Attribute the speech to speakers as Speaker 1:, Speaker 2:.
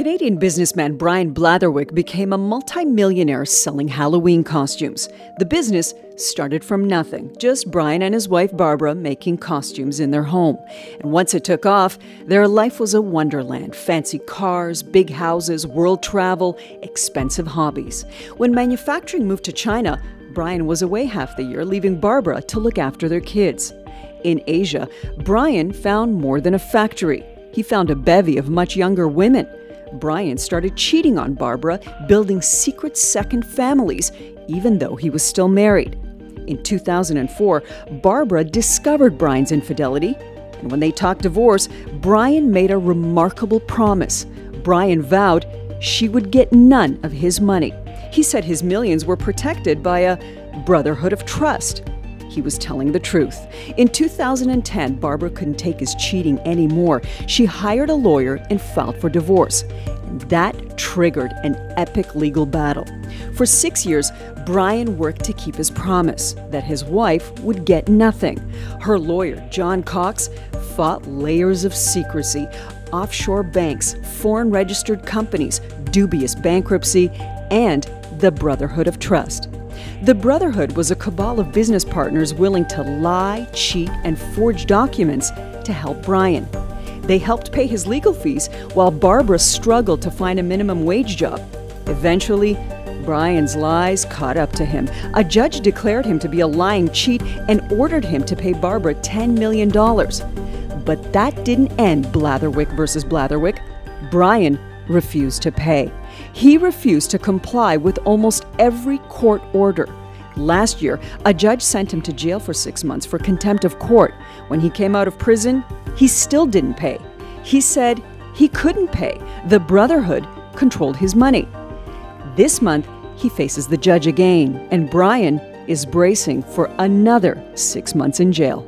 Speaker 1: Canadian businessman Brian Blatherwick became a multimillionaire selling Halloween costumes. The business started from nothing, just Brian and his wife Barbara making costumes in their home. And once it took off, their life was a wonderland fancy cars, big houses, world travel, expensive hobbies. When manufacturing moved to China, Brian was away half the year, leaving Barbara to look after their kids. In Asia, Brian found more than a factory. He found a bevy of much younger women. Brian started cheating on Barbara, building secret second families, even though he was still married. In 2004, Barbara discovered Brian's infidelity, and when they talked divorce, Brian made a remarkable promise. Brian vowed she would get none of his money. He said his millions were protected by a brotherhood of trust. He was telling the truth. In 2010, Barbara couldn't take his cheating anymore. She hired a lawyer and filed for divorce. That triggered an epic legal battle. For six years, Brian worked to keep his promise that his wife would get nothing. Her lawyer, John Cox, fought layers of secrecy, offshore banks, foreign registered companies, dubious bankruptcy, and the Brotherhood of Trust. The Brotherhood was a cabal of business partners willing to lie, cheat, and forge documents to help Brian. They helped pay his legal fees while Barbara struggled to find a minimum wage job. Eventually, Brian's lies caught up to him. A judge declared him to be a lying cheat and ordered him to pay Barbara $10 million. But that didn't end Blatherwick versus Blatherwick. Brian refused to pay. He refused to comply with almost every court order. Last year, a judge sent him to jail for six months for contempt of court. When he came out of prison, he still didn't pay. He said he couldn't pay. The Brotherhood controlled his money. This month, he faces the judge again, and Brian is bracing for another six months in jail.